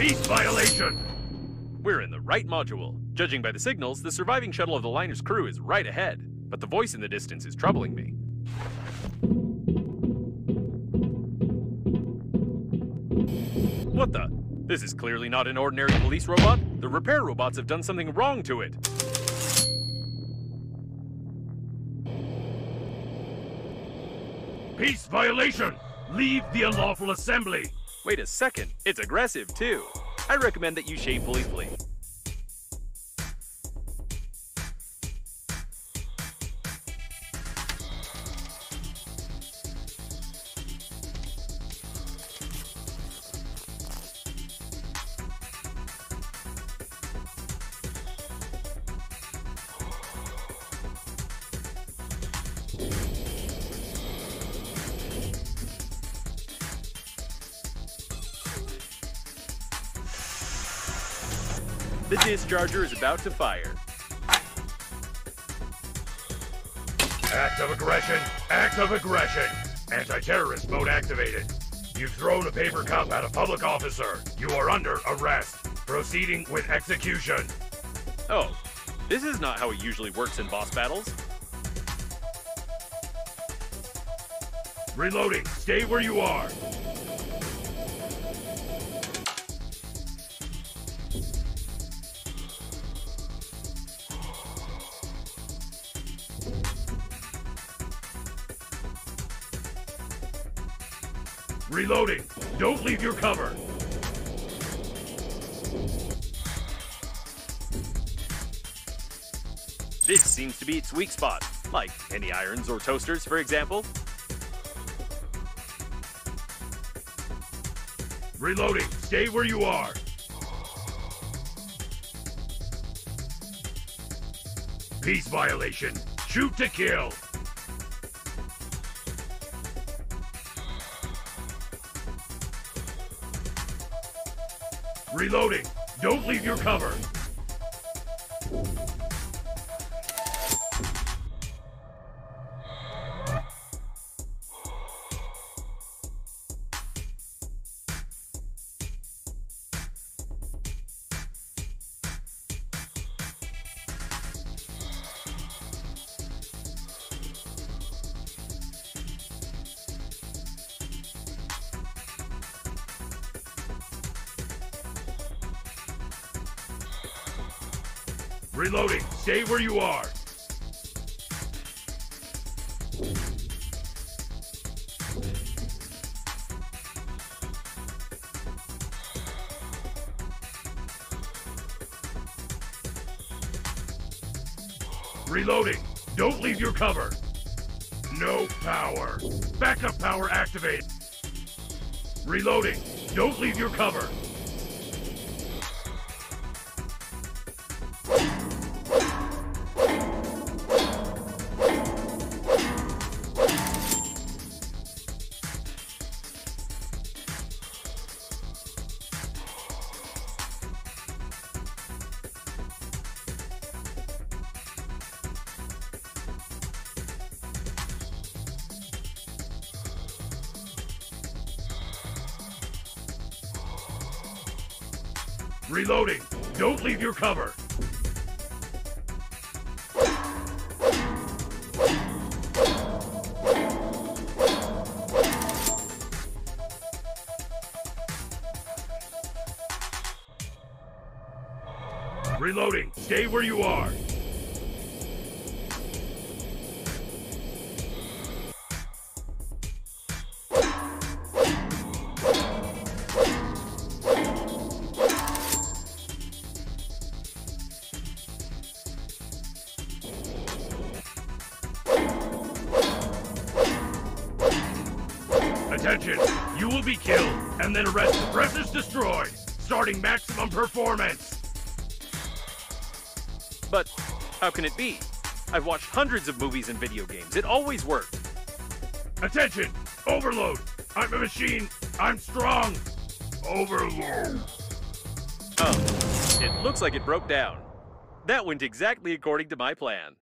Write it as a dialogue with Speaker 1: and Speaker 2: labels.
Speaker 1: Peace violation!
Speaker 2: We're in the right module. Judging by the signals, the surviving shuttle of the liner's crew is right ahead. But the voice in the distance is troubling me. What the? This is clearly not an ordinary police robot. The repair robots have done something wrong to it.
Speaker 1: Peace violation! Leave the unlawful assembly!
Speaker 2: Wait a second, it's aggressive too. I recommend that you shamefully flee. The discharger is about to fire.
Speaker 1: Act of aggression! Act of aggression! Anti-terrorist mode activated. You've thrown a paper cup at a public officer. You are under arrest. Proceeding with execution.
Speaker 2: Oh, this is not how it usually works in boss battles.
Speaker 1: Reloading. Stay where you are. Reloading. Don't leave your cover.
Speaker 2: This seems to be its weak spot, like any irons or toasters, for example.
Speaker 1: Reloading. Stay where you are. Peace violation. Shoot to kill. Reloading. Don't leave your cover. Reloading. Stay where you are. Reloading. Don't leave your cover. No power. Backup power activated. Reloading. Don't leave your cover. Reloading. Don't leave your cover. Reloading. Stay where you are. Attention! You will be killed, and then arrested. Press is destroyed, starting maximum performance.
Speaker 2: But how can it be? I've watched hundreds of movies and video games. It always worked.
Speaker 1: Attention! Overload! I'm a machine! I'm strong! Overload!
Speaker 2: Oh, it looks like it broke down. That went exactly according to my plan.